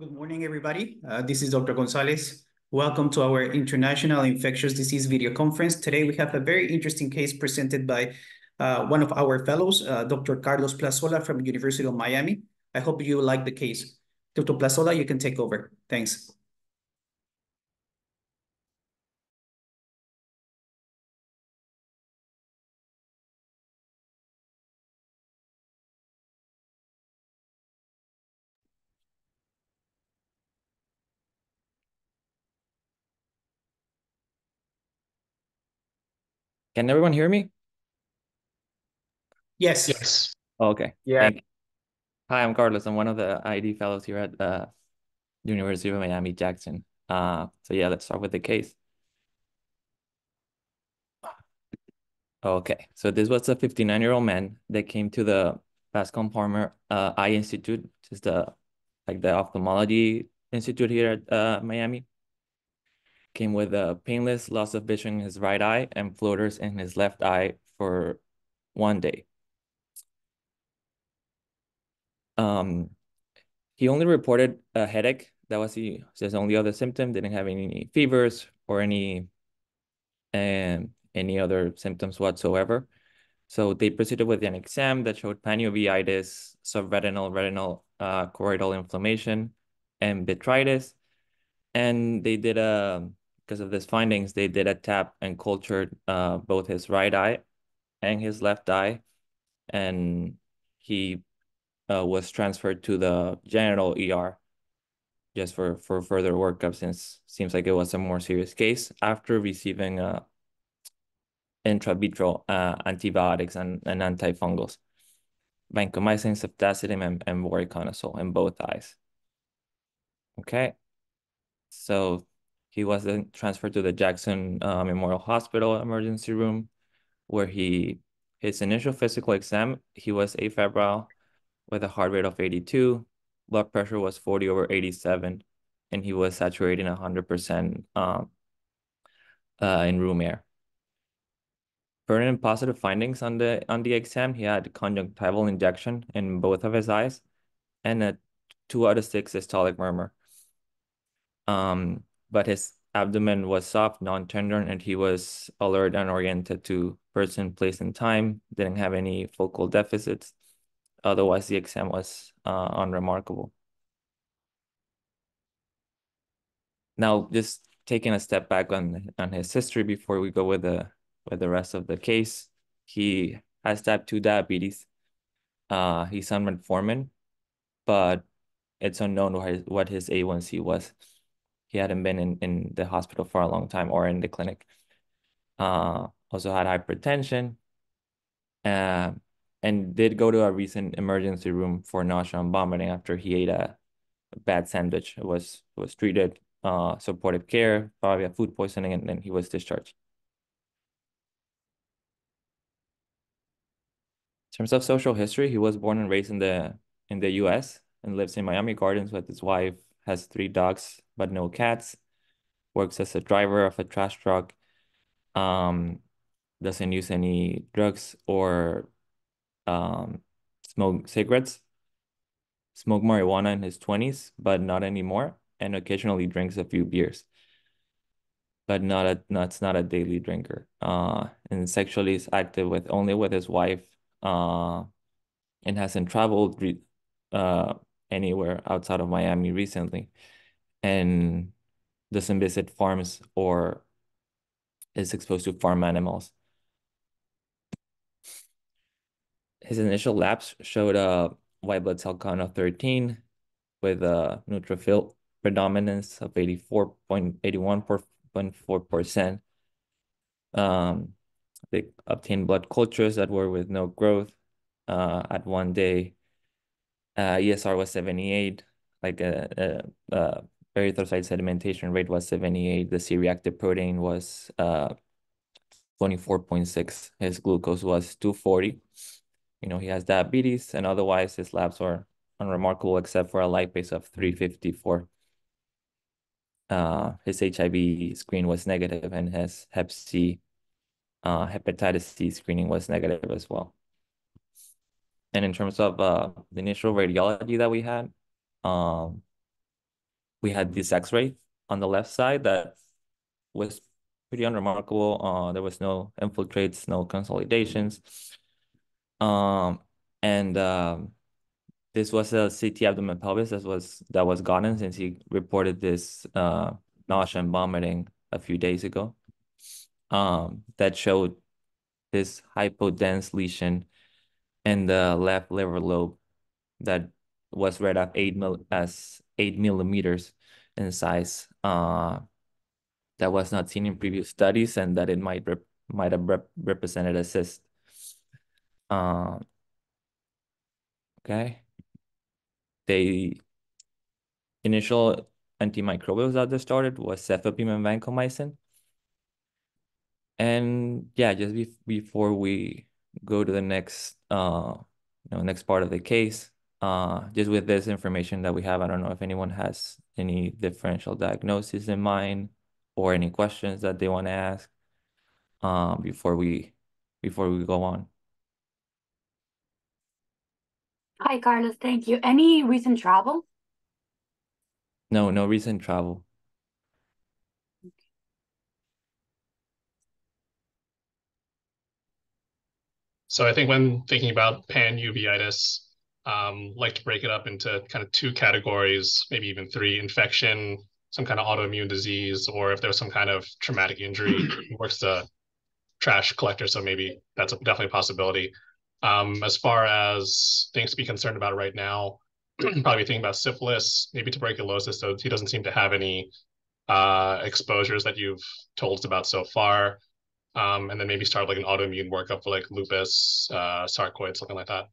Good morning, everybody. Uh, this is Dr. Gonzales. Welcome to our International Infectious Disease Video Conference. Today, we have a very interesting case presented by uh, one of our fellows, uh, Dr. Carlos Plazola from University of Miami. I hope you like the case. Dr. Plazola, you can take over. Thanks. Can everyone hear me? Yes. Yes. Oh, okay. Yeah. Hi, I'm Carlos. I'm one of the ID fellows here at uh, University of Miami Jackson. Uh, so yeah, let's start with the case. Okay, so this was a 59-year-old man that came to the Bascom Palmer uh, Eye Institute, which is the like the ophthalmology institute here at uh, Miami. Came with a painless loss of vision in his right eye and floaters in his left eye for one day. Um, he only reported a headache. That was he, his only other symptom. Didn't have any fevers or any um, any other symptoms whatsoever. So they proceeded with an exam that showed panuveitis, subretinal retinal uh, choroidal inflammation, and vitritis. And they did a, because of these findings, they did a tap and cultured uh, both his right eye and his left eye. And he uh, was transferred to the general ER just for, for further workup since seems like it was a more serious case after receiving uh, intravitreal uh, antibiotics and, and antifungals, vancomycin, ceftazidime, and, and voriconazole in both eyes. Okay, so he was then transferred to the Jackson uh, Memorial Hospital emergency room, where he his initial physical exam he was afebrile with a heart rate of 82, blood pressure was 40 over 87, and he was saturating 100% um, uh, in room air. Pertinent positive findings on the on the exam, he had conjunctival injection in both of his eyes and a two out of six systolic murmur. Um, but his abdomen was soft, non-tender, and he was alert and oriented to person, place, and time. Didn't have any focal deficits. Otherwise, the exam was uh, unremarkable. Now, just taking a step back on on his history before we go with the with the rest of the case, he has type two diabetes. Uh, he's on metformin, but it's unknown what his, what his A1C was. He hadn't been in, in the hospital for a long time or in the clinic. Uh, also had hypertension. Uh, and did go to a recent emergency room for nausea and vomiting after he ate a bad sandwich. It was was treated, uh, supportive care, probably a food poisoning, and then he was discharged. In terms of social history, he was born and raised in the in the U.S. and lives in Miami Gardens with his wife. Has three dogs but no cats. Works as a driver of a trash truck. Um, doesn't use any drugs or um, smoke cigarettes, smoke marijuana in his 20s, but not anymore, and occasionally drinks a few beers, but not a not, not a daily drinker. Uh, and sexually is active with only with his wife, uh, and hasn't traveled uh, anywhere outside of Miami recently, and doesn't visit farms or is exposed to farm animals. his initial labs showed a white blood cell count of 13 with a neutrophil predominance of 84.81.4%. Um, they obtained blood cultures that were with no growth uh, at one day. Uh, ESR was 78, like a, a, a erythrocyte sedimentation rate was 78. The C-reactive protein was uh, 24.6. His glucose was 240 you know, he has diabetes and otherwise his labs are unremarkable except for a lipase of 354. Uh, his HIV screen was negative and his Hep C, uh, hepatitis C screening was negative as well. And in terms of uh, the initial radiology that we had, um, we had this X-ray on the left side that was pretty unremarkable. Uh, there was no infiltrates, no consolidations. Um, and um, this was a CT abdomen pelvis that was that was gotten since he reported this uh, nausea and vomiting a few days ago. Um, that showed this hypodense lesion in the left liver lobe that was read at eight mil as eight millimeters in size. Uh, that was not seen in previous studies, and that it might rep might have rep represented a cyst. Uh, okay. The initial antimicrobials that they started was cefepime and vancomycin. And yeah, just be before we go to the next uh you know next part of the case, uh just with this information that we have, I don't know if anyone has any differential diagnosis in mind or any questions that they want to ask um before we before we go on. Hi, Carlos. Thank you. Any recent travel? No, no recent travel. So I think when thinking about pan-uveitis, um, like to break it up into kind of two categories, maybe even three: infection, some kind of autoimmune disease, or if there's some kind of traumatic injury. he works a trash collector, so maybe that's a, definitely a possibility. Um, as far as things to be concerned about right now, probably thinking about syphilis, maybe tuberculosis. So he doesn't seem to have any uh, exposures that you've told us about so far um, and then maybe start like an autoimmune workup for like lupus, uh, sarcoid, something like that.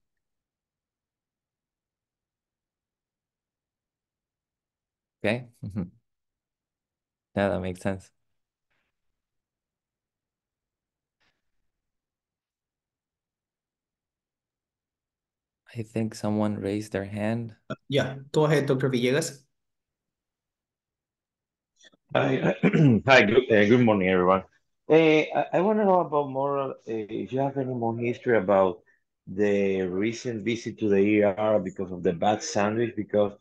Okay. Yeah, that makes sense. I think someone raised their hand. Yeah, go ahead, Dr. Villegas. Hi, hi, good, uh, good morning, everyone. Uh, I, I want to know about more, uh, if you have any more history about the recent visit to the ER because of the bad sandwich, because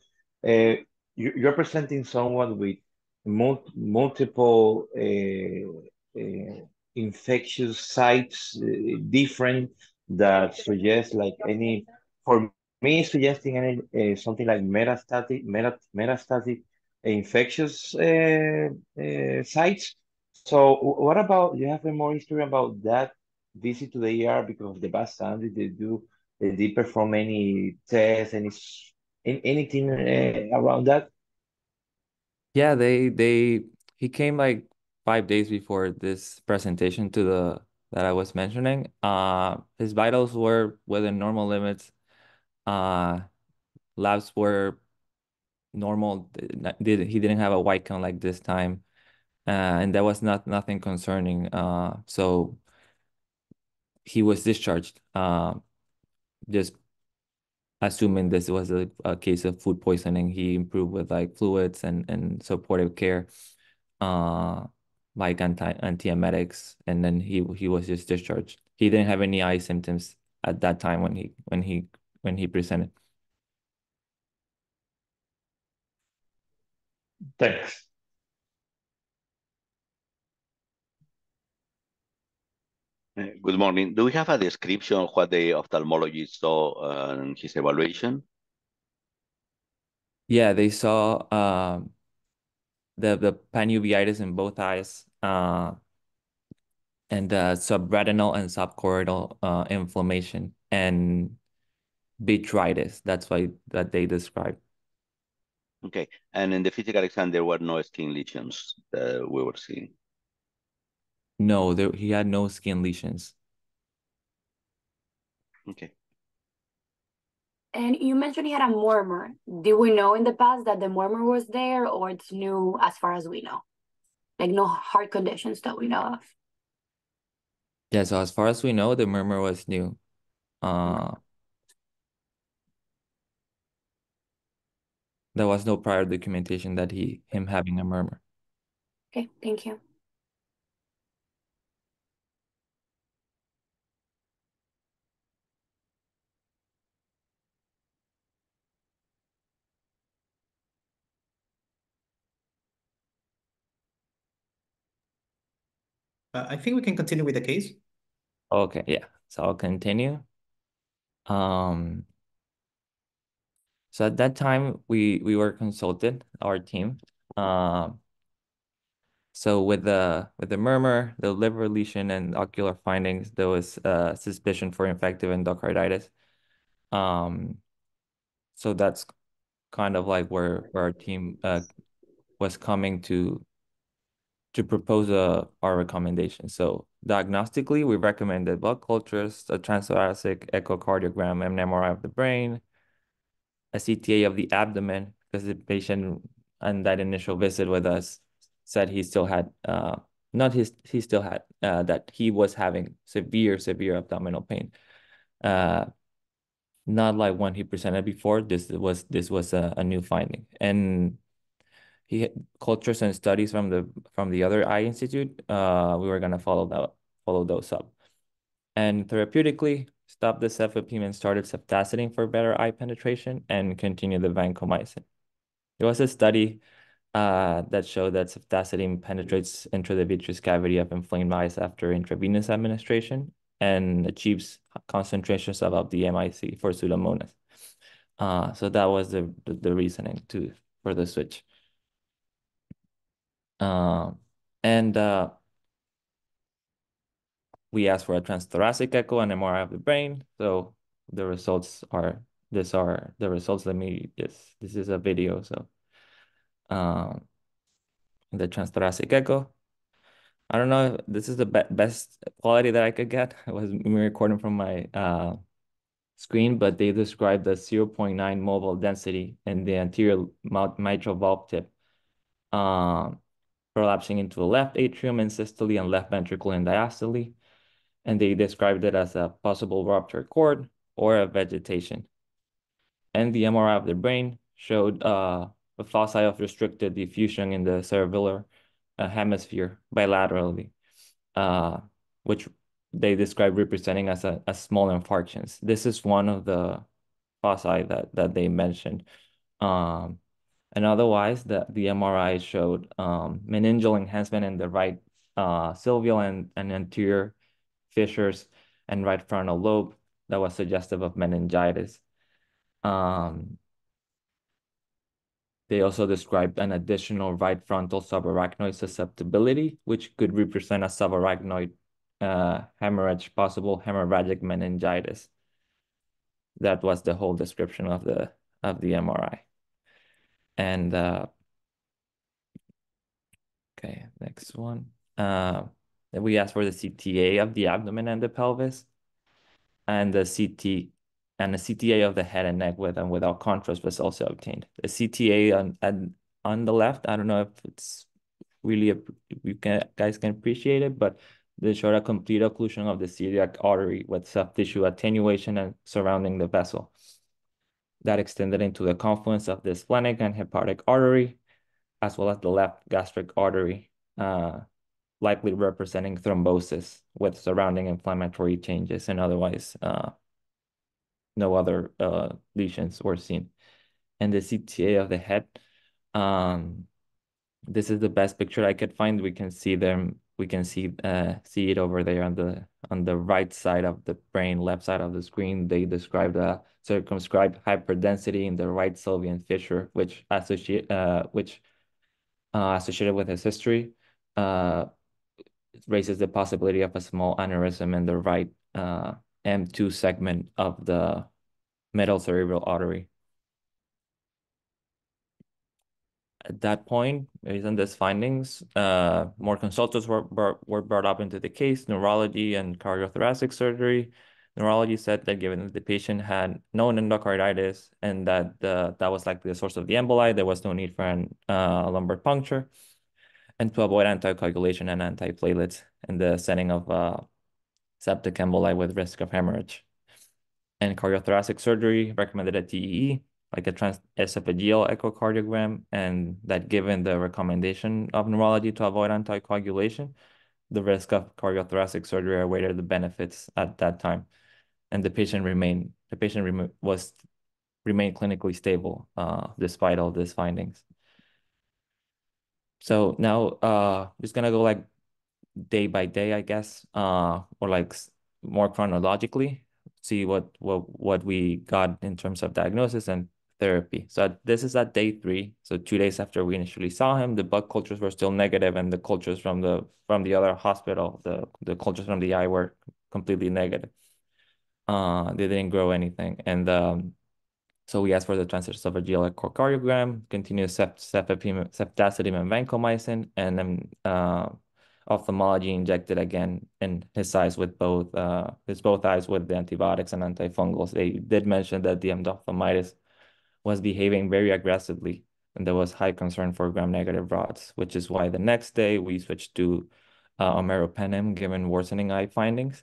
uh, you, you're presenting someone with mul multiple uh, uh, infectious sites, uh, different, that suggest like any, for me, suggesting any something like metastatic, meta, metastatic infectious sites so what about, you have a more history about that visit to the ER because of the bad? Did they do, did they perform any tests, any, anything uh, around that? Yeah, they, they, he came like five days before this presentation to the, that I was mentioning. Uh, his vitals were within normal limits. Uh, labs were normal. Did he didn't have a white count like this time uh, and that was not nothing concerning. Uh, so he was discharged. Uh, just assuming this was a, a case of food poisoning, he improved with like fluids and and supportive care, uh, like anti antiemetics, and then he he was just discharged. He didn't have any eye symptoms at that time when he when he when he presented. Thanks. Good morning. Do we have a description of what the ophthalmologist saw in his evaluation? Yeah, they saw um, the the panuveitis in both eyes, uh, and uh, subretinal and subchoroidal uh, inflammation and vitritis. That's why that they described. Okay, and in the physical exam, there were no skin lesions that we were seeing. No, there he had no skin lesions. Okay. And you mentioned he had a murmur. Did we know in the past that the murmur was there, or it's new as far as we know? Like no heart conditions that we know of. Yeah, so as far as we know, the murmur was new. Uh, there was no prior documentation that he him having a murmur. Okay, thank you. Uh, I think we can continue with the case. Okay, yeah. So I'll continue. Um, so at that time we we were consulted, our team. Um, so with the with the murmur, the liver lesion, and ocular findings, there was uh, suspicion for infective endocarditis. Um, so that's kind of like where, where our team uh, was coming to to propose uh, our recommendation. So diagnostically, we recommended blood cultures, a transthoracic echocardiogram, an MRI of the brain, a CTA of the abdomen, because the patient on that initial visit with us said he still had, uh, not his, he still had, uh, that he was having severe, severe abdominal pain. Uh, not like when he presented before. This was this was a, a new finding, and he cultures and studies from the from the other eye institute. Uh, we were gonna follow that follow those up, and therapeutically stop the cefepime and started ceftazidime for better eye penetration and continue the vancomycin. There was a study uh, that showed that ceftazidime penetrates into the vitreous cavity of inflamed eyes after intravenous administration and achieves concentrations above the MIC for Pseudomonas. Uh, so that was the, the, the reasoning to for the switch. Um, and uh, we asked for a transthoracic echo and MRI of the brain. So the results are these are the results. Let me this this is a video. So um, the transthoracic echo. I don't know if this is the be best quality that I could get. It was me recording from my uh, screen, but they described the 0.9 mobile density in the anterior mitral valve tip, um, prolapsing into a left atrium in systole and left ventricle in diastole. And they described it as a possible ruptured cord or a vegetation. And the MRI of the brain showed uh, a foci of restricted diffusion in the cerebellar uh, hemisphere bilaterally, uh, which they describe representing as a, a small infarctions. This is one of the foci that, that they mentioned. Um, and otherwise, the, the MRI showed um, meningeal enhancement in the right uh, sylvian and, and anterior fissures and right frontal lobe that was suggestive of meningitis. Um, they also described an additional right frontal subarachnoid susceptibility, which could represent a subarachnoid uh, hemorrhage, possible hemorrhagic meningitis. That was the whole description of the of the MRI. And uh, okay, next one. Uh, we asked for the CTA of the abdomen and the pelvis, and the CT and the CTA of the head and neck with and without contrast was also obtained. The CTA on, on, on the left, I don't know if it's really, a, you can, guys can appreciate it, but they showed a complete occlusion of the celiac artery with soft tissue attenuation and surrounding the vessel. That extended into the confluence of the splenic and hepatic artery, as well as the left gastric artery, uh, likely representing thrombosis with surrounding inflammatory changes and otherwise uh, no other uh, lesions were seen. And the CTA of the head, um, this is the best picture I could find. We can see them. We can see uh, see it over there on the on the right side of the brain, left side of the screen. They describe the circumscribed hyperdensity in the right sylvian fissure, which associate uh, which uh, associated with his history uh, raises the possibility of a small aneurysm in the right uh, M2 segment of the middle cerebral artery. At that point, based on these findings, uh, more consultants were, were brought up into the case, neurology and cardiothoracic surgery. Neurology said that given that the patient had known endocarditis and that that was likely the source of the emboli, there was no need for an uh, lumbar puncture and to avoid anticoagulation and antiplatelets in the setting of uh, septic emboli with risk of hemorrhage. And cardiothoracic surgery recommended a TEE, like a transesophageal echocardiogram, and that given the recommendation of neurology to avoid anticoagulation, the risk of cardiothoracic surgery outweighed the benefits at that time. And the patient remained, the patient rem was remained clinically stable uh, despite all these findings. So now uh, just gonna go like day by day, I guess, uh, or like more chronologically, see what what what we got in terms of diagnosis and therapy. So this is at day three. So two days after we initially saw him, the blood cultures were still negative, and the cultures from the from the other hospital, the the cultures from the eye were completely negative. Uh, they didn't grow anything, and um, so we asked for the transesophageal echocardiogram, continuous cefepime, ceftazidime, and vancomycin, and then uh, ophthalmology injected again in his eyes with both uh, his both eyes with the antibiotics and antifungals. They did mention that the endophthalmitis was behaving very aggressively, and there was high concern for gram-negative rods, which is why the next day we switched to uh, meropenem given worsening eye findings.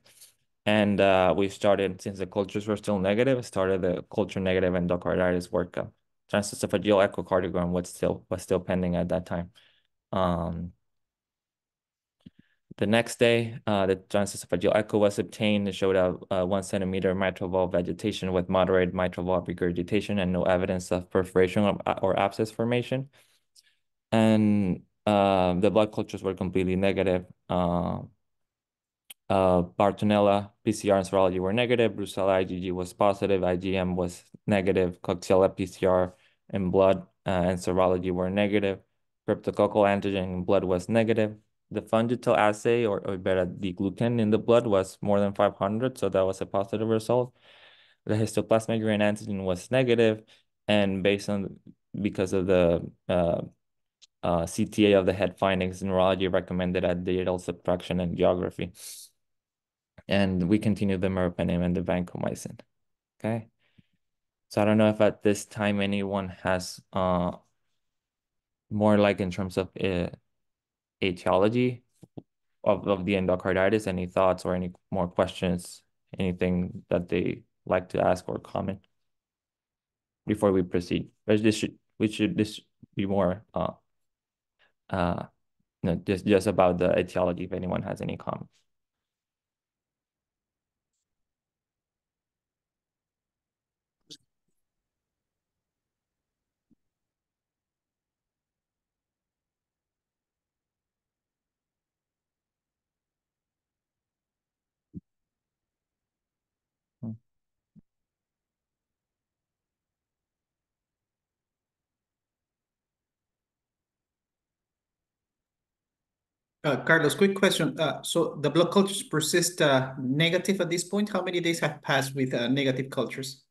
And uh, we started, since the cultures were still negative, started the culture negative endocarditis workup. Transesophageal echocardiogram was still was still pending at that time. Um, the next day, uh, the transesophageal echo was obtained. It showed a, a one centimeter mitral valve vegetation with moderate mitral valve regurgitation and no evidence of perforation or, or abscess formation. And uh, the blood cultures were completely negative. Uh, uh, Bartonella, PCR and serology were negative. Brucella IgG was positive. IgM was negative. Coxiella PCR in blood uh, and serology were negative. Cryptococcal antigen in blood was negative. The Fungitell assay or, or beta D-glucan in the blood was more than 500, so that was a positive result. The histoplasmic urine antigen was negative, and based on because of the uh, uh, CTA of the head findings, neurology recommended a digital subtraction angiography and we continue the meropenem and the vancomycin. Okay. So I don't know if at this time anyone has uh more like in terms of uh, etiology of, of the endocarditis, any thoughts or any more questions, anything that they like to ask or comment before we proceed. But this should we should this be more uh uh no just just about the etiology if anyone has any comments. Uh, Carlos, quick question. Uh, so the blood cultures persist uh, negative at this point. How many days have passed with uh, negative cultures?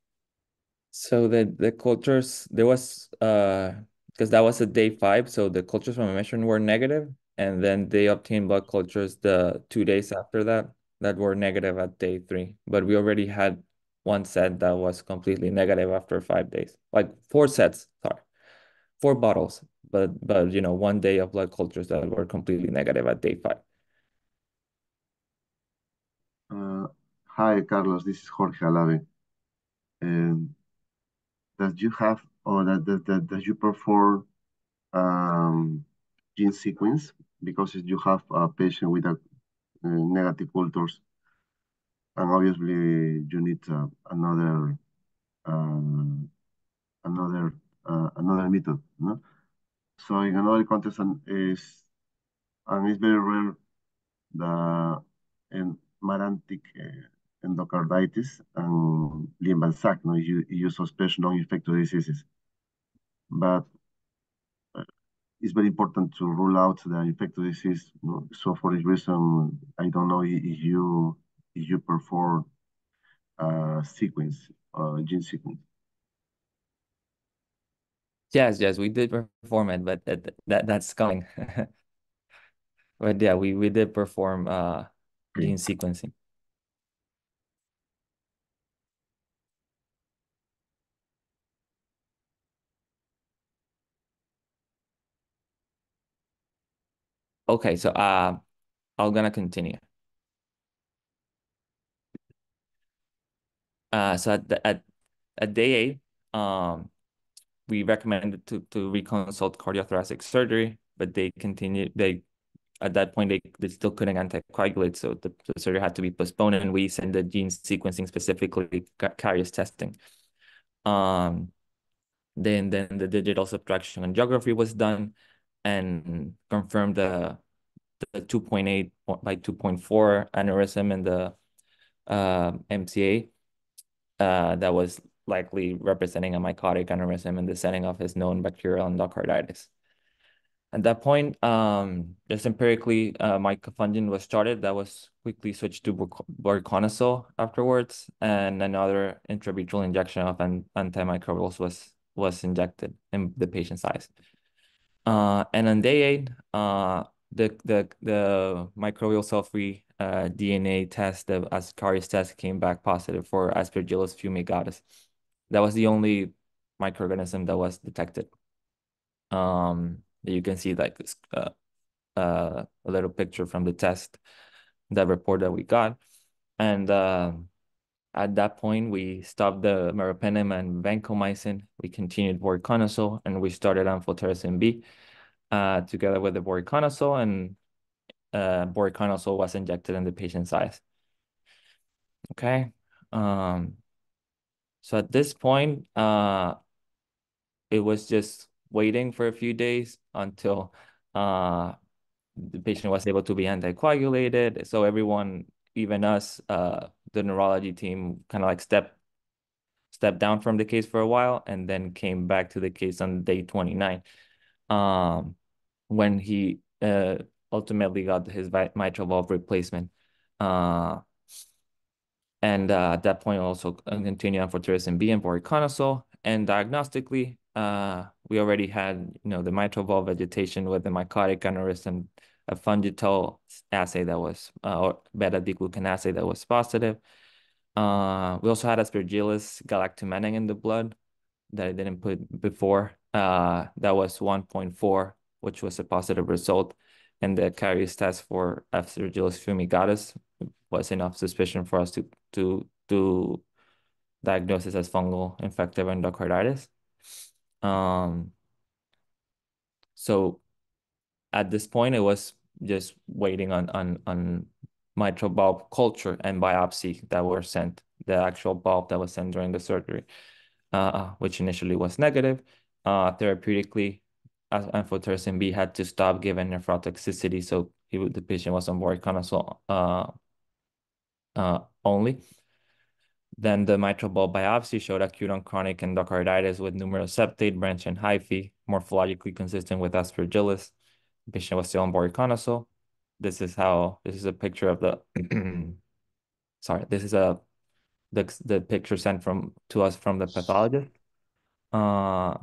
So the the cultures there was uh because that was a day five, so the cultures from emission were negative, and then they obtained blood cultures the two days after that that were negative at day three. But we already had one set that was completely negative after five days, like four sets. Sorry, four bottles but but you know one day of blood cultures that were completely negative at day five. Uh, hi, Carlos. This is Jorge Alave. Um, does you have or that that, that, that you perform um, gene sequence because you have a patient with a uh, negative cultures, and obviously you need uh, another um, another uh, another method, no? So in another context, and is and it's very rare the marantic uh, endocarditis and Libman-Sacks. No, you you suspect non-infectious diseases, but uh, it's very important to rule out the infectious disease. So for this reason, I don't know if you if you perform a sequence, uh, gene sequence. Yes, yes, we did perform it, but that, that that's coming. But yeah, we we did perform uh gene sequencing. Okay, so uh I'm gonna continue. Uh so at the, at at day eight, um we recommended to to reconsult cardiothoracic surgery, but they continued they at that point they, they still couldn't anticoagulate, so the, the surgery had to be postponed, and we sent the gene sequencing specifically Karius testing. Um, then then the digital subtraction angiography was done, and confirmed the the 2.8 by 2.4 aneurysm in the uh, MCA uh, that was likely representing a mycotic aneurysm in the setting of his known bacterial endocarditis. At that point, um, just empirically, uh, micafungin was started. That was quickly switched to voriconazole afterwards, and another intravitreal injection of an antimicrobials was was injected in the patient's eyes. Uh, and on day eight, uh, the the the microbial cell-free uh, DNA test, the Karius test, came back positive for Aspergillus fumigatus. That was the only microorganism that was detected. Um, you can see like uh, uh, a little picture from the test, that report that we got. And uh, at that point, we stopped the meropenem and vancomycin. We continued voriconazole, and we started amphotericin B uh, together with the voriconazole, and uh, voriconazole was injected in the patient's eyes. Okay. Um, so at this point, uh, it was just waiting for a few days until uh, the patient was able to be anticoagulated. So everyone, even us, uh, the neurology team, kind of like stepped stepped down from the case for a while and then came back to the case on day 29 um, when he uh, ultimately got his mitral valve replacement. Uh, and uh, at that point, also uh, continued amphotericin B and voriconazole. And diagnostically, uh, we already had, you know, the mitral valve vegetation with the mycotic aneurysm, a Fungitell assay that was, uh, or beta-D-glucan assay that was positive. Uh, we also had aspergillus galactomannan in the blood that I didn't put before. Uh, that was 1.4, which was a positive result. And the Karius test for aspergillus fumigatus was enough suspicion for us to, to, to diagnose as fungal infective endocarditis. Um, so at this point, it was just waiting on on on mitral valve culture and biopsy that were sent, the actual bulb that was sent during the surgery, uh, which initially was negative. Uh, therapeutically, amphotericin B had to stop given nephrotoxicity, so he, the patient was on voriconazole uh, uh, only. Then the mitral bulb biopsy showed acute on chronic endocarditis with numerous septate, branch, and hyphae, morphologically consistent with aspergillus. The patient was still on voriconazole. This is how, this is a picture of the, sorry, this is a, the, the picture sent from, to us from the pathologist. Uh,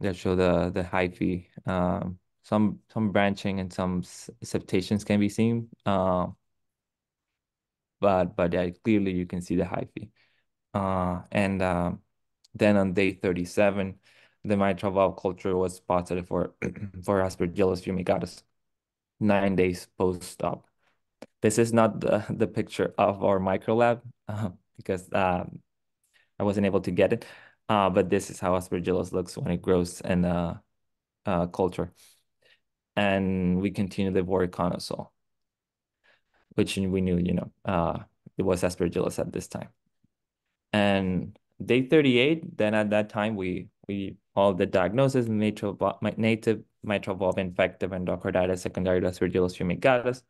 that show the, the hyphae. Um, some, some branching and some septations can be seen. Uh, but but yeah, clearly you can see the hyphae. Uh, and uh, then on day 37, the mitral valve culture was positive for for Aspergillus fumigatus, nine days post-op. This is not the, the picture of our micro lab uh, because um, I wasn't able to get it. Uh, but this is how Aspergillus looks when it grows in uh, uh, culture. And we continued the voriconazole which we knew, you know, uh, it was aspergillus at this time. And day 38, then at that time, we we all the diagnosis, mitral, native mitral valve infective endocarditis secondary to aspergillus fumigatus,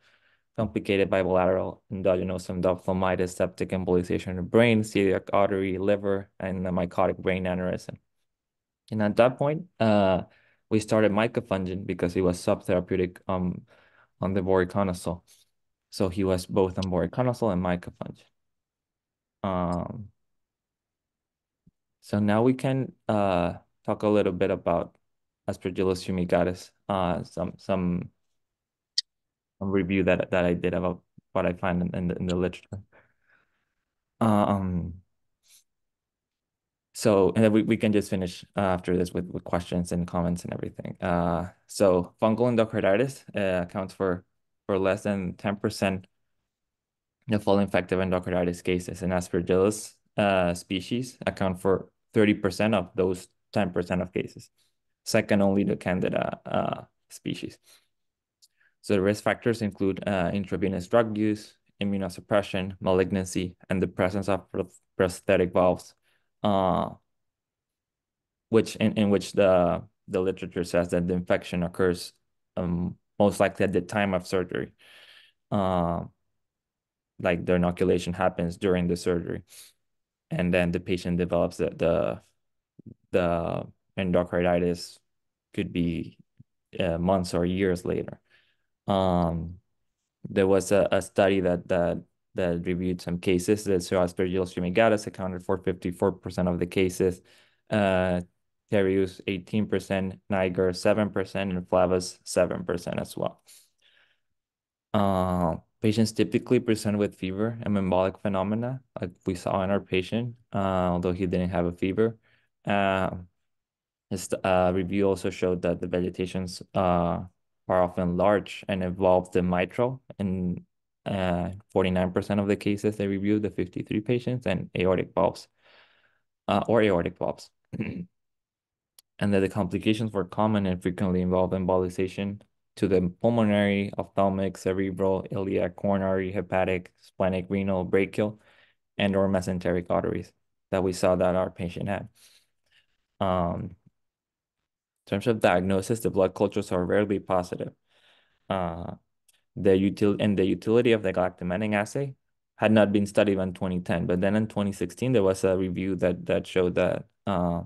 complicated by bilateral endogenous endophthalmitis, septic embolization of brain, celiac artery, liver, and a mycotic brain aneurysm. And at that point, uh, we started micafungin because it was subtherapeutic um, on the voriconazole. So he was both on voriconazole and micafungin. Um, so now we can uh, talk a little bit about Aspergillus fumigatus, uh, some some some review that that I did about what I find in, in, the, in the literature. Um, so and then we, we can just finish uh, after this with, with questions and comments and everything. Uh, so fungal endocarditis uh, accounts for for less than 10% of all infective endocarditis cases, and Aspergillus uh, species account for 30% of those 10% of cases, second only to Candida uh, species. So the risk factors include uh, intravenous drug use, immunosuppression, malignancy, and the presence of prosthetic valves, uh, which in, in which the, the literature says that the infection occurs um, most likely at the time of surgery. Uh, like the inoculation happens during the surgery. And then the patient develops the, the, the endocarditis could be uh, months or years later. Um, there was a, a study that, that that reviewed some cases that show Aspergillus fumigatus accounted for 54% of the cases. Uh, Terreus 18%, Niger 7%, and Flavus 7% as well. Uh, patients typically present with fever and embolic phenomena, like we saw in our patient, uh, although he didn't have a fever. Uh, his uh, review also showed that the vegetations uh, are often large and involve the mitral in 49% uh, of the cases they reviewed, the 53 patients, and aortic valves uh, or aortic valves. and that the complications were common and frequently involved embolization to the pulmonary, ophthalmic, cerebral, iliac, coronary, hepatic, splenic, renal, brachial, and or mesenteric arteries that we saw that our patient had. Um, in terms of diagnosis, the blood cultures are rarely positive. Uh, the util and the utility of the galactomannan assay had not been studied in 2010, but then in 2016 there was a review that that showed that uh,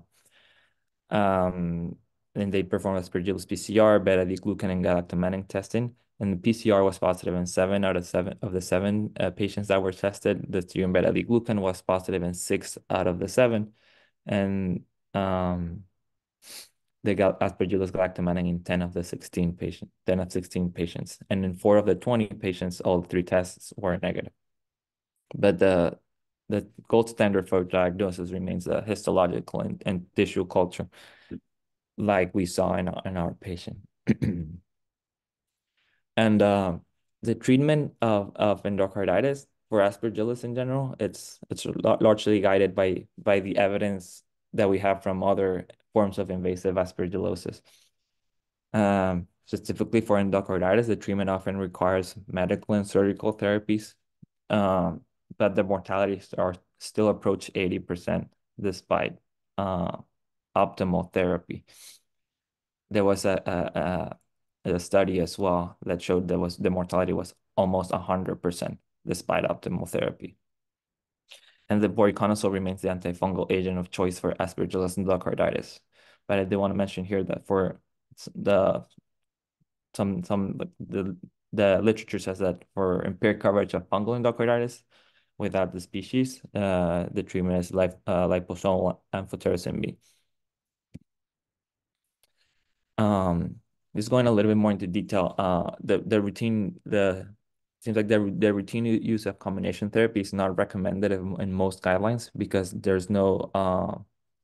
um, and they performed aspergillus PCR, beta glucan, and galactomannan testing, and the PCR was positive in seven out of seven of the seven uh, patients that were tested. The serum beta glucan was positive in six out of the seven, and um, they got Aspergillus galactomannan in 10 of the 16 patients, 10 of 16 patients. And in four of the 20 patients, all three tests were negative. But the the gold standard for diagnosis remains the histological and, and tissue culture, like we saw in our, in our patient. and uh, the treatment of, of endocarditis for aspergillus in general, it's it's largely guided by by the evidence that we have from other forms of invasive aspergillosis. Um, specifically for endocarditis, the treatment often requires medical and surgical therapies, um, but the mortalities are still approach 80% despite uh, optimal therapy. There was a, a, a study as well that showed there was the mortality was almost 100% despite optimal therapy and the voriconazole remains the antifungal agent of choice for aspergillus endocarditis. But I did want to mention here that for the some some the the literature says that for impaired coverage of fungal endocarditis without the species, uh, the treatment is lip, uh, liposomal amphotericin B. Um, just going a little bit more into detail, uh, the the routine the seems like the, the routine use of combination therapy is not recommended in, most guidelines because there's no uh,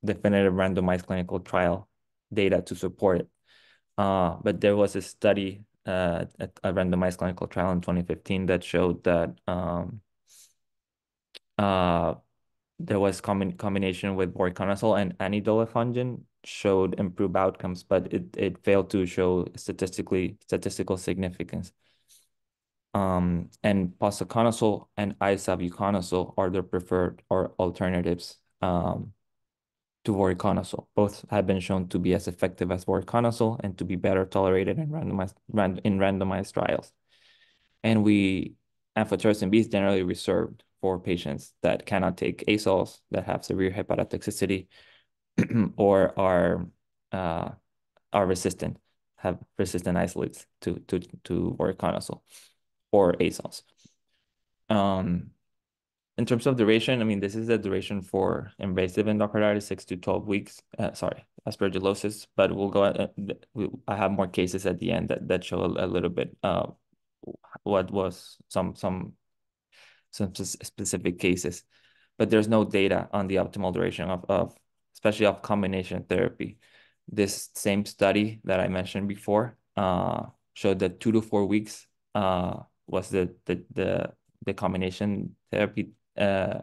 definitive randomized clinical trial data to support it. Uh, but there was a study, uh, a, randomized clinical trial in 2015 that showed that um, uh, there was com combination with voriconazole and anidulafungin showed improved outcomes, but it, it failed to show statistically statistical significance. Um, and posaconazole and isavuconazole are the preferred or alternatives um, to voriconazole. Both have been shown to be as effective as voriconazole and to be better tolerated in randomized ran, in randomized trials. And we amphotericin B is generally reserved for patients that cannot take azoles, that have severe hepatotoxicity, or are uh, are resistant, have resistant isolates to to to voriconazole or azoles. Um, in terms of duration, I mean, this is the duration for invasive endocarditis, six to 12 weeks. Uh, sorry, aspergillosis, but we'll go, uh, we, I have more cases at the end that, that show a, a little bit uh, what was some, some, some specific cases, but there's no data on the optimal duration of, of especially of combination therapy. This same study that I mentioned before uh, showed that two to four weeks uh, was the the the, the combination therapy uh,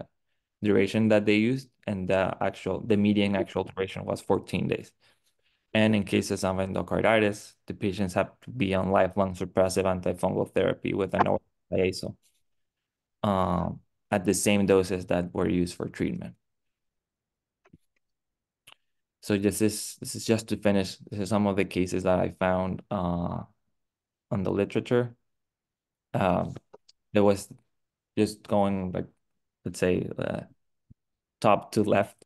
duration that they used, and the actual the median actual duration was 14 days. And in cases of endocarditis, the patients have to be on lifelong suppressive antifungal therapy with an oral um, at the same doses that were used for treatment. So this is this is just to finish. This is some of the cases that I found uh, on the literature. Um, there was just going like, let's say, uh, top to left.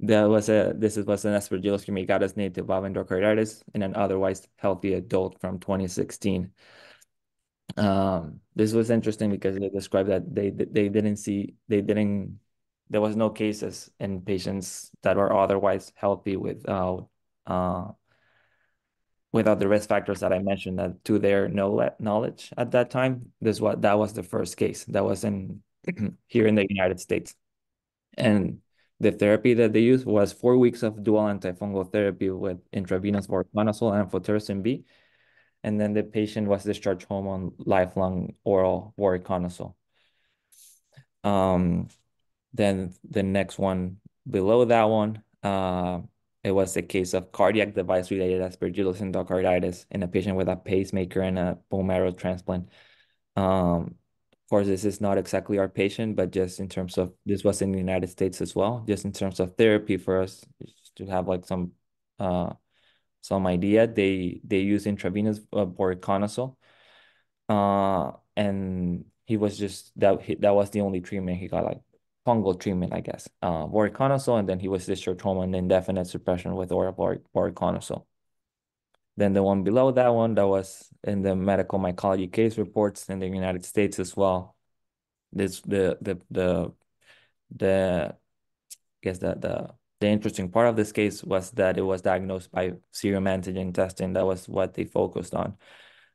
There was a this was an Aspergillus fumigatus native of endocarditis in an otherwise healthy adult from 2016. Um, this was interesting because they described that they they didn't see they didn't there was no cases in patients that were otherwise healthy without uh without the risk factors that I mentioned that to their knowledge at that time. This was that was the first case that was in here in the United States. And the therapy that they used was four weeks of dual antifungal therapy with intravenous voriconazole and amphotericin B. And then the patient was discharged home on lifelong oral voriconazole. Um, then the next one below that one, uh, it was a case of cardiac device-related aspergillus endocarditis in a patient with a pacemaker and a bone marrow transplant. Um, of course, this is not exactly our patient, but just in terms of this was in the United States as well, just in terms of therapy for us to have like some uh some idea. They they use intravenous uh, voriconazole, uh, and he was just that that was the only treatment he got like fungal treatment, I guess. Uh, voriconazole, and then he was discharged home on indefinite suppression with oral voriconazole. Then the one below that one that was in the medical mycology case reports in the United States as well. This the the the the I guess that the the interesting part of this case was that it was diagnosed by serum antigen testing. That was what they focused on.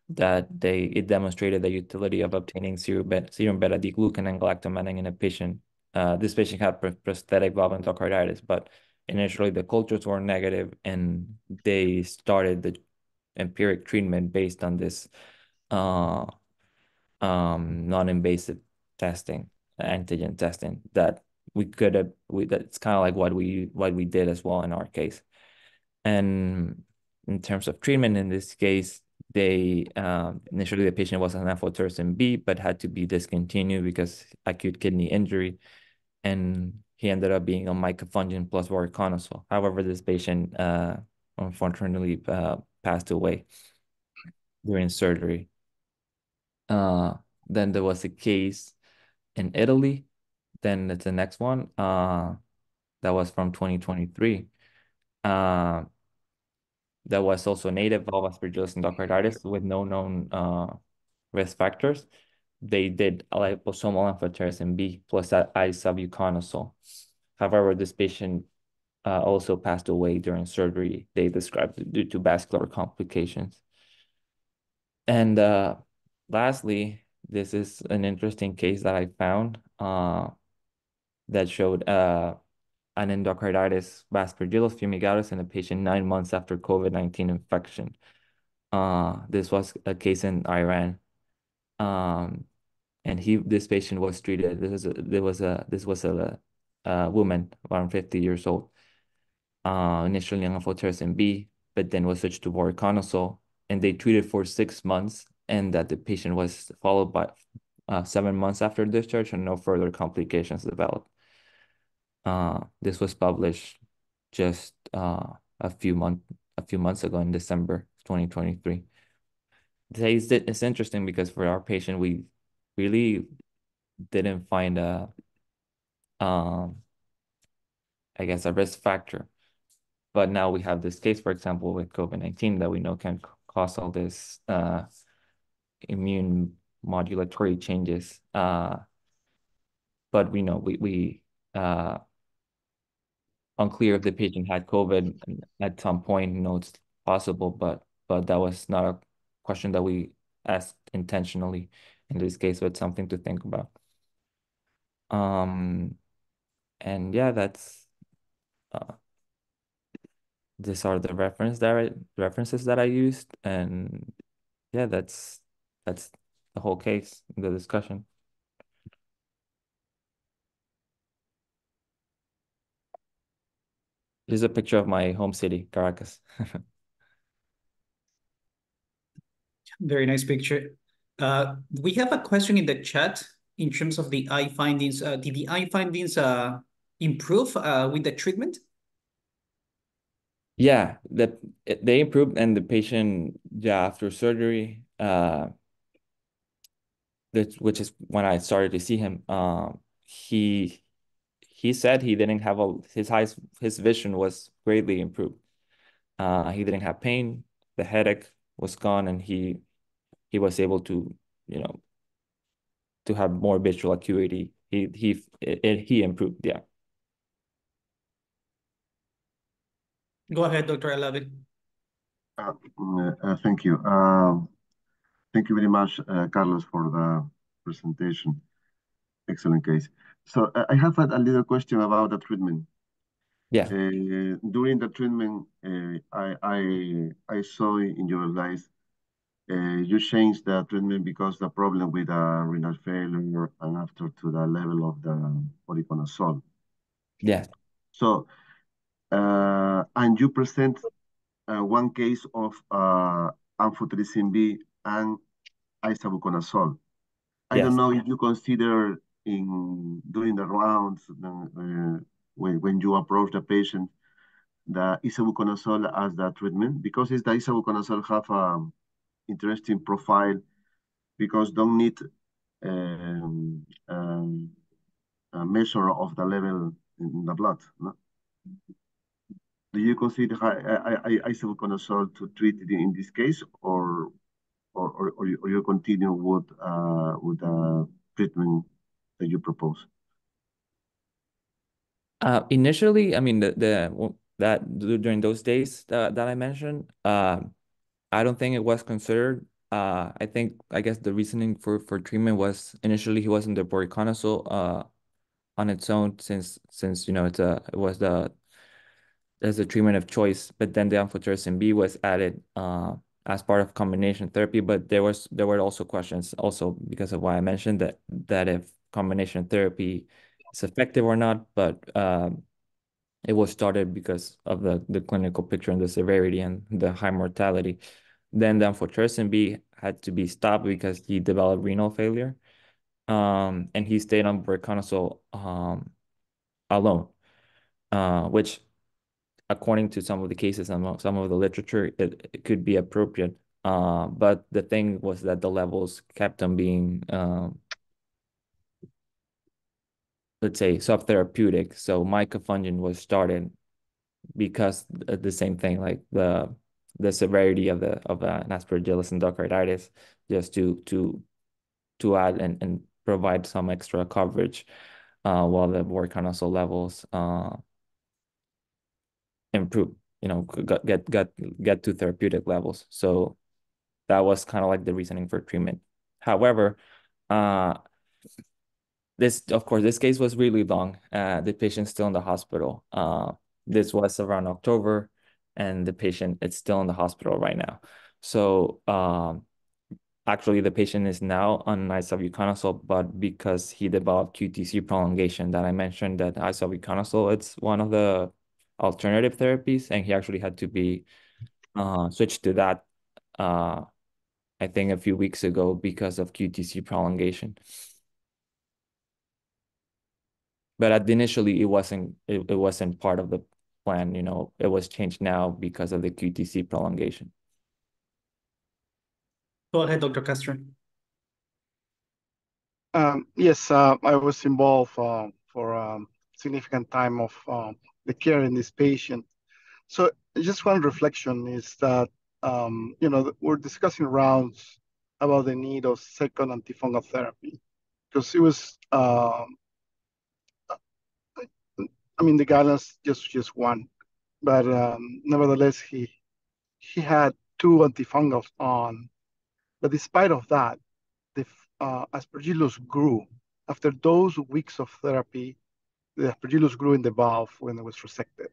That they it demonstrated the utility of obtaining serum beta, serum beta D glucan and galactomannan in a patient. Uh, this patient had prosthetic valve endocarditis, but initially the cultures were negative and they started the empiric treatment based on this uh, um, non-invasive testing, antigen testing that we could have. We that's kind of like what we what we did as well in our case. And in terms of treatment, in this case, they um, initially the patient was on amphotericin B, but had to be discontinued because acute kidney injury, and he ended up being on micafungin plus voriconazole. However, this patient uh, unfortunately uh, passed away during surgery. Uh, then there was a case in Italy. Then it's the next one. Uh, that was from 2023. Uh, that was also native valve aspergillus and endocarditis with no known uh, risk factors. They did a liposomal amphotericin B plus isavuconazole. However, this patient uh, also passed away during surgery. They described due to vascular complications. And uh, lastly, this is an interesting case that I found uh, that showed uh, an endocarditis Aspergillus fumigatus in a patient nine months after COVID-19 infection. Uh, this was a case in Iran. Um, and he, this patient was treated. This was a, there was a, this was a, a woman around 50 years old uh, initially on amphotericin B, but then was switched to voriconazole, and they treated for six months, and that the patient was followed by uh, seven months after discharge, and no further complications developed. Uh, this was published just uh, a few month a few months ago in December 2023. It's, it's interesting because for our patient, we really didn't find a um, I guess a risk factor but now we have this case, for example, with COVID-19 that we know can cause all this uh, immune modulatory changes. Uh, but we know we, we uh, unclear if the patient had COVID at some point, you know, it's possible, but but that was not a question that we asked intentionally in this case, but something to think about. Um, and yeah, that's uh, these are the reference that I, references that I used, and yeah, that's that's the whole case, the discussion. This is a picture of my home city, Caracas. Very nice picture. Uh, we have a question in the chat in terms of the eye findings. Uh, did the eye findings uh, improve uh, with the treatment? Yeah, that they improved and the patient, yeah, after surgery, uh, that which is when I started to see him, um, he he said he didn't have a his eyes his vision was greatly improved. Uh, he didn't have pain, the headache was gone, and he he was able to you know to have more visual acuity. He he it, he improved, yeah. Go ahead, Dr. Alave. Uh, mm, uh, thank you. Um, thank you very much, uh, Carlos, for the presentation. Excellent case. So uh, I have a, a little question about the treatment. Yeah. Uh, during the treatment, uh, I, I I saw in your slides you changed the treatment because the problem with the renal failure and after to the level of the voriconazole. Yeah. So, and you present one case of amphotericin B and isavuconazole. I Yes. don't know if you consider in doing the rounds uh, when, when you approach the patient the isavuconazole as the treatment because it's the isavuconazole have a interesting profile because don't need um, um, a measure of the level in the blood. No? Do you consider isavuconazole to treat it in this case, or or or, or you continue with uh, with the treatment that you propose? Uh, initially, I mean, the, the that during those days that, that I mentioned, uh, I don't think it was considered. Uh, I think I guess the reasoning for for treatment was initially he wasn't the voriconazole uh on its own since since you know it's a it was the as a treatment of choice, but then the amphotericin B was added uh as part of combination therapy. But there was there were also questions also because of why I mentioned that that if combination therapy is effective or not, but um, it was started because of the the clinical picture and the severity and the high mortality. Then the amphotericin B had to be stopped because he developed renal failure, um, and he stayed on voriconazole um, alone, uh, which according to some of the cases and some of the literature, it, it could be appropriate. Uh, but the thing was that the levels kept on being, um, let's say, subtherapeutic. So micafungin was started because the same thing, like the the severity of the of an aspergillus endocarditis, just to to to add and, and provide some extra coverage uh, while the voriconazole levels uh, improve, you know, get get get get to therapeutic levels. So that was kind of like the reasoning for treatment. However, uh, this of course this case was really long. Uh, the patient's still in the hospital. Uh, this was around October, and the patient is still in the hospital right now. So um, actually the patient is now on isavuconazole, but because he developed QTC prolongation that I mentioned that isavuconazole, it's one of the alternative therapies, and he actually had to be uh, switched to that, uh, I think a few weeks ago because of QTC prolongation. But at initially, it wasn't it, it wasn't part of the plan. You know, it was changed now because of the QTC prolongation. Go ahead, Dr. Castro. Um, yes, uh, I was involved uh, for um, significant time of um, the care in this patient. So just one reflection is that, um, you know, we're discussing rounds about the need of second antifungal therapy because it was, um, I mean, the guidelines just just one, but um, nevertheless, he he had two antifungals on, but despite of that, the uh, aspergillus grew. After those weeks of therapy the aspergillus grew in the valve when it was resected.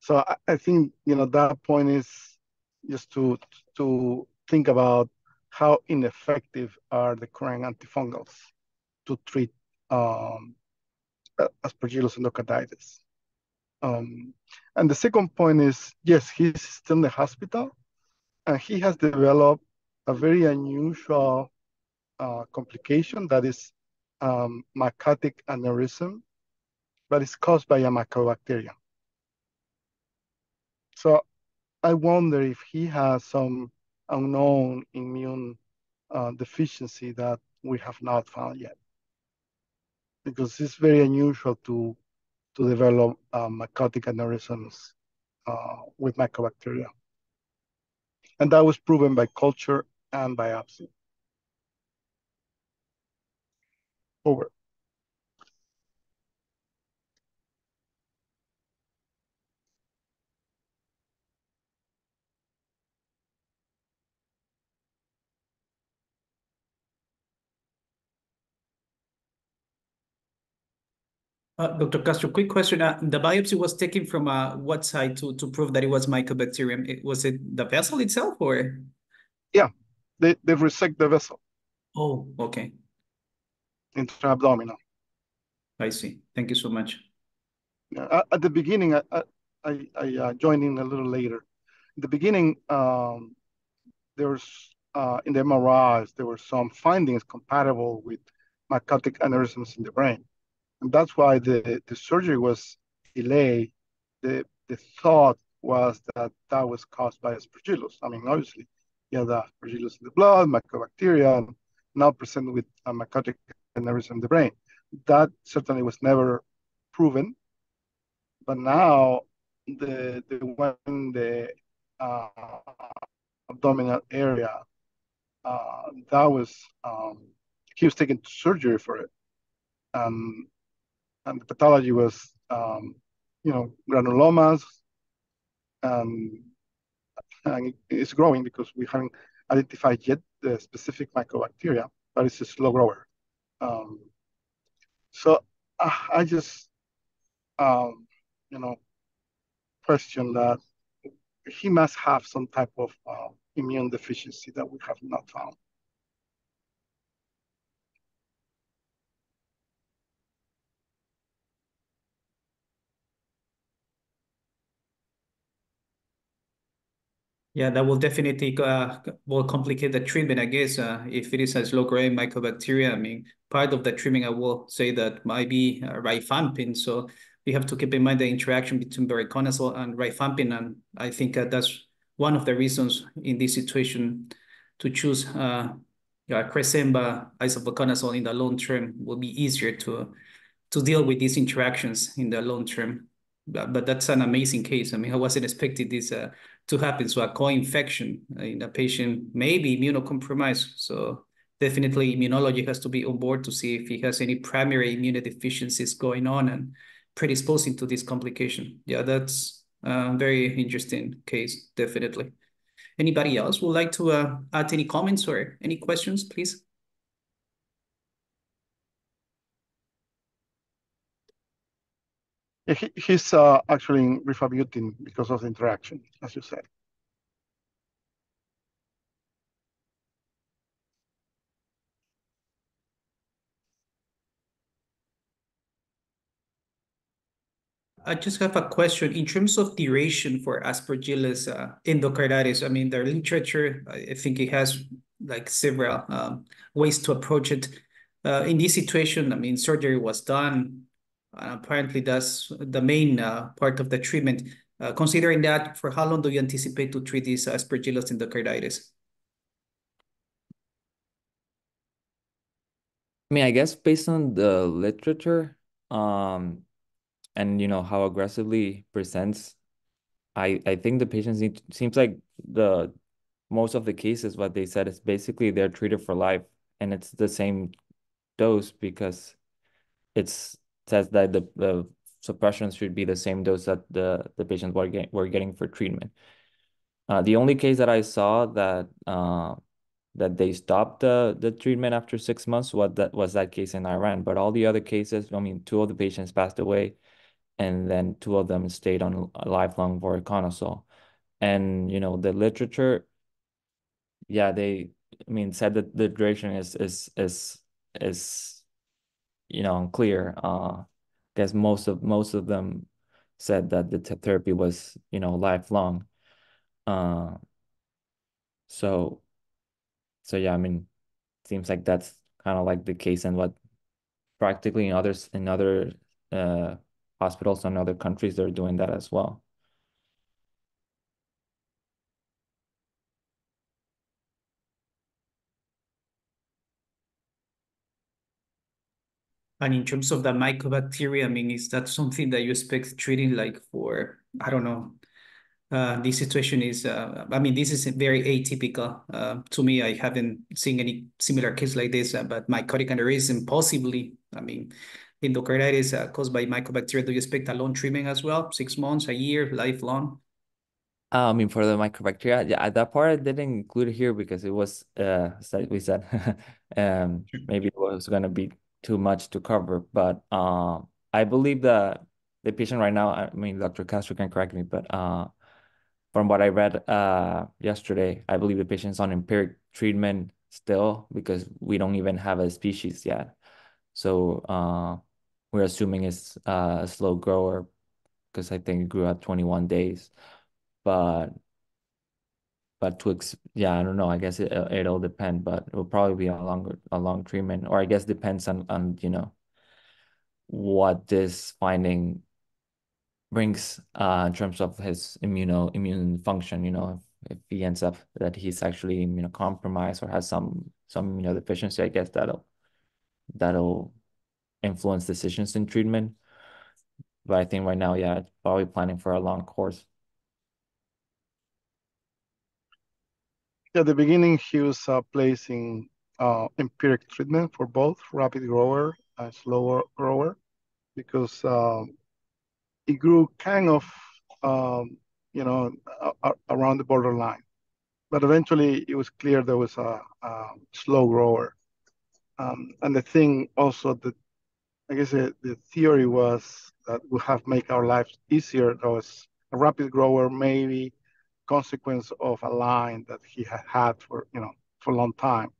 So I, I think you know that point is just to to think about how ineffective are the current antifungals to treat um, aspergillus endocarditis. Um, and the second point is, yes, he's still in the hospital, and he has developed a very unusual uh, complication that is um, mycotic aneurysm, but it's caused by a mycobacterium. So I wonder if he has some unknown immune uh, deficiency that we have not found yet. Because it's very unusual to to develop um, mycotic aneurysms uh, with mycobacteria. And that was proven by culture and biopsy. Over. Uh, Dr. Castro, quick question. Uh, the biopsy was taken from uh, what side to, to prove that it was mycobacterium? It, was it the vessel itself or? Yeah, they, they resect the vessel. Oh, okay. Intra-abdominal. I see. Thank you so much. Yeah, at the beginning, I, I, I uh, joined in a little later. In the beginning, um, there was, uh, in the MRIs, there were some findings compatible with mycotic aneurysms in the brain. And that's why the, the surgery was delayed. The, the thought was that that was caused by aspergillus. I mean, obviously, you have the aspergillus in the blood, mycobacteria, and now present with a mycotic aneurysm in the brain. That certainly was never proven. But now, the, the when the uh, abdominal area, uh, that was, um, he was taken to surgery for it. Um, and the pathology was, um, you know, granulomas, um, and it's growing because we haven't identified yet the specific mycobacteria, but it's a slow grower. Um, so uh, I just, um, you know, question that he must have some type of uh, immune deficiency that we have not found. Yeah, that will definitely uh, will complicate the treatment, I guess. Uh, if it is a slow-growing mycobacteria, I mean, part of the treatment, I will say that might be uh, rifampin. So we have to keep in mind the interaction between voriconazole and rifampin, and I think uh, that's one of the reasons in this situation to choose uh, yeah, Cresemba isavuconazole in the long term will be easier to to deal with these interactions in the long term. But, but that's an amazing case. I mean, I wasn't expecting this uh, to happen. So a co-infection in a patient may be immunocompromised. So definitely immunology has to be on board to see if he has any primary immunodeficiencies going on and predisposing to this complication. Yeah, that's a very interesting case, definitely. Anybody else would like to uh, add any comments or any questions, please? He, he's uh, actually rifabutin because of the interaction, as you said. I just have a question in terms of duration for Aspergillus uh, endocarditis. I mean, the literature, I think it has like several um, ways to approach it. Uh, in this situation, I mean, surgery was done. Uh, apparently, that's the main uh, part of the treatment. Uh, considering that, for how long do you anticipate to treat this Aspergillus endocarditis? I mean, I guess based on the literature, um, and you know how aggressively presents, I I think the patients need seems like the most of the cases what they said is basically they're treated for life and it's the same dose because it's says that the, the suppression should be the same dose that the, the patients were, get, were getting for treatment. Uh, the only case that I saw that uh, that they stopped the, the treatment after six months was that was that case in Iran. But all the other cases, I mean, two of the patients passed away, and then two of them stayed on lifelong voriconazole. And you know, the literature, yeah, they, I mean, said that the duration is is is is you know, unclear. Uh, guess most of most of them said that the therapy was, you know, lifelong. Uh, so, so yeah, I mean, seems like that's kind of like the case and what practically in others in other uh, hospitals in other countries they're doing that as well. And in terms of the mycobacteria, I mean, is that something that you expect treating like for, I don't know, uh, this situation is, uh, I mean, this is very atypical. Uh, to me, I haven't seen any similar case like this, uh, but mycotic aneurysm possibly, I mean, endocarditis uh, caused by mycobacteria, do you expect a long treatment as well? Six months, a year, lifelong? Uh, I mean, for the mycobacteria, yeah, that part I didn't include here because it was, uh, like we said, um, maybe it was gonna be too much to cover, but uh, I believe that the patient right now, I mean, Dr. Castro can correct me, but uh, from what I read uh, yesterday, I believe the patient's on empiric treatment still because we don't even have a species yet. So uh, we're assuming it's uh, a slow grower because I think it grew at 21 days. But but to ex yeah, I don't know. I guess it it'll depend, but it will probably be a longer a long treatment, or I guess depends on on you know what this finding brings uh in terms of his immuno immune function. You know, if, if he ends up that he's actually you know compromised or has some some you know deficiency I guess that'll that'll influence decisions in treatment. But I think right now, yeah, probably planning for a long course. At the beginning, he was uh, placing uh, empiric treatment for both rapid grower and slower grower because um, it grew kind of, um, you know, around the borderline. But eventually, it was clear there was a, a slow grower. Um, and the thing also that I guess the, the theory was that would have make our lives easier. There was a rapid grower, maybe consequence of a line that he had had for you know for a long time.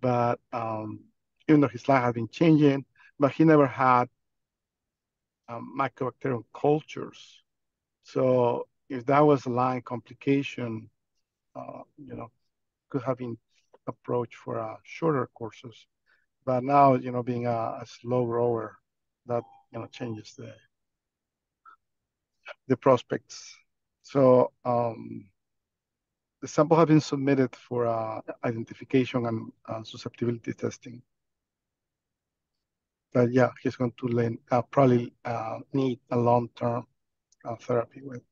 But um, even though his line had been changing, but he never had um, mycobacterium cultures. So if that was a line complication, uh, you know, could have been approached for uh, shorter courses. But now, you know, being a, a slow grower, that you know changes the the prospects. So um, the sample have been submitted for uh, identification and uh, susceptibility testing. But yeah, he's going to learn, uh, probably uh, need a long-term uh, therapy with.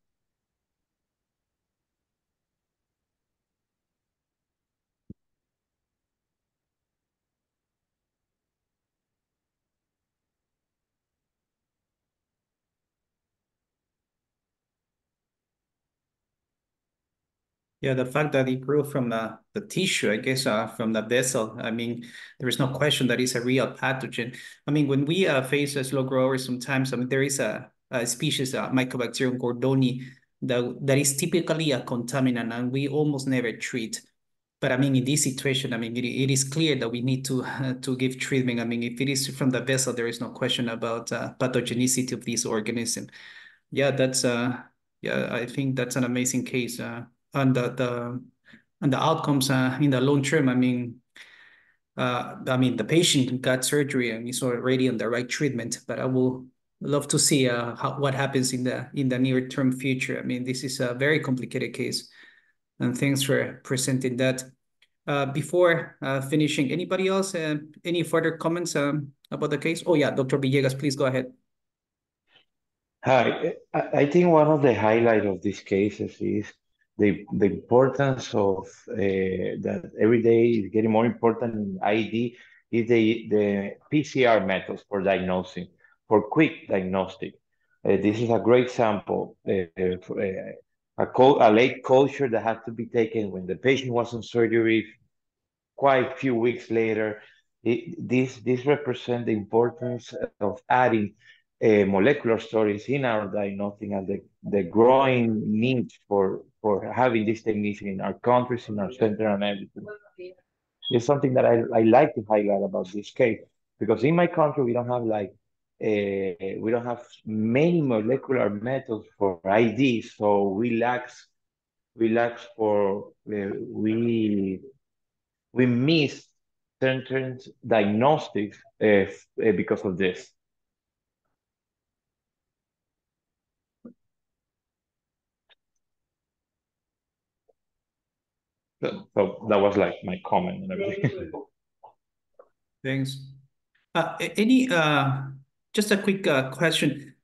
Yeah, the fact that it grew from the, the tissue, I guess, uh, from the vessel, I mean, there is no question that it's a real pathogen. I mean, when we uh, face a slow grower, sometimes, I mean, there is a, a species, uh, Mycobacterium gordonae, that, that is typically a contaminant, and we almost never treat. But I mean, in this situation, I mean, it, it is clear that we need to uh, to give treatment. I mean, if it is from the vessel, there is no question about uh, pathogenicity of this organism. Yeah, that's uh, yeah, I think that's an amazing case. Uh, and the, the and the outcomes uh, in the long term. I mean, uh, I mean, the patient got surgery and is already on the right treatment. But I will love to see uh, how, what happens in the in the near term future. I mean, this is a very complicated case, and thanks for presenting that. Uh, before uh, finishing, anybody else? Uh, any further comments um, about the case? Oh yeah, Dr. Villegas, please go ahead. Hi, I think one of the highlights of these cases is the the importance of uh, that every day is getting more important in IED is the the PCR methods for diagnosing for quick diagnostic. Uh, this is a great example. Uh, uh a, a late culture that had to be taken when the patient was in surgery quite a few weeks later. It, this this represents the importance of adding uh, molecular stories in our diagnostic and the, the growing need for, for having these techniques in our countries, in our center and everything. It's something that I, I like to highlight about this case because in my country, we don't have like, uh, we don't have many molecular methods for ID, so we lack, we lack for, uh, we, we miss certain diagnostics uh, because of this. So, that was like my comment and everything. Thanks. Uh, any, uh, just a quick uh, question.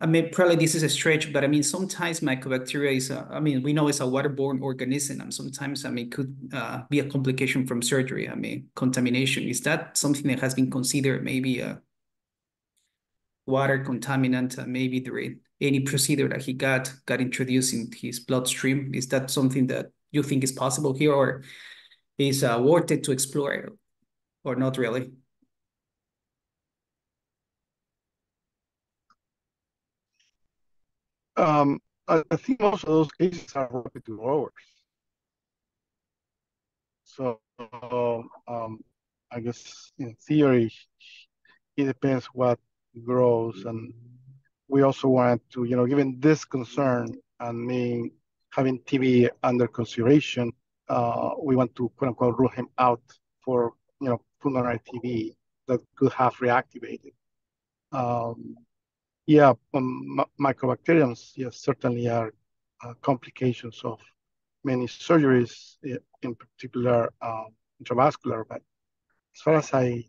I mean, probably this is a stretch, but I mean, sometimes mycobacteria is, a, I mean, we know it's a waterborne organism, and sometimes, I mean, could uh, be a complication from surgery. I mean, contamination. Is that something that has been considered maybe a water contaminant, uh, maybe during any procedure that he got, got introduced in his bloodstream? Is that something that you think is possible here, or is uh, worth it to explore, or not really? Um, I, think most of those cases are rapid growers. So um, I guess in theory, it depends what grows. And we also want to, you know, given this concern and me having TB under consideration, uh, we want to quote unquote rule him out for, you know, pulmonary TB that could have reactivated. Um, yeah, um, mycobacteriums, yes, certainly are uh, complications of many surgeries, in particular um, intravascular. But as far as I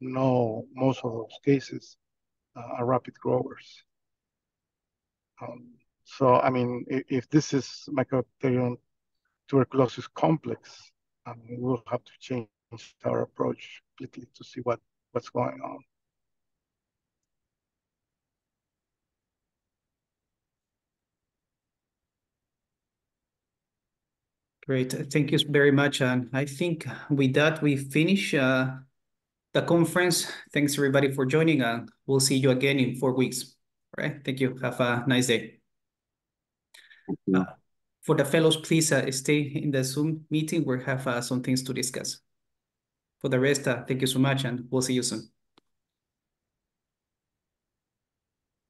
know, most of those cases uh, are rapid growers. Um, so, I mean, if, if, this is mycobacterium tuberculosis complex, um, we'll have to change our approach completely to see what, what's going on. Great. Thank you very much. And I think with that, we finish uh, the conference. Thanks everybody for joining and we'll see you again in four weeks. All right. Thank you. Have a nice day. For the fellows, please uh, stay in the Zoom meeting. We have uh, some things to discuss. For the rest, uh, thank you so much and we'll see you soon.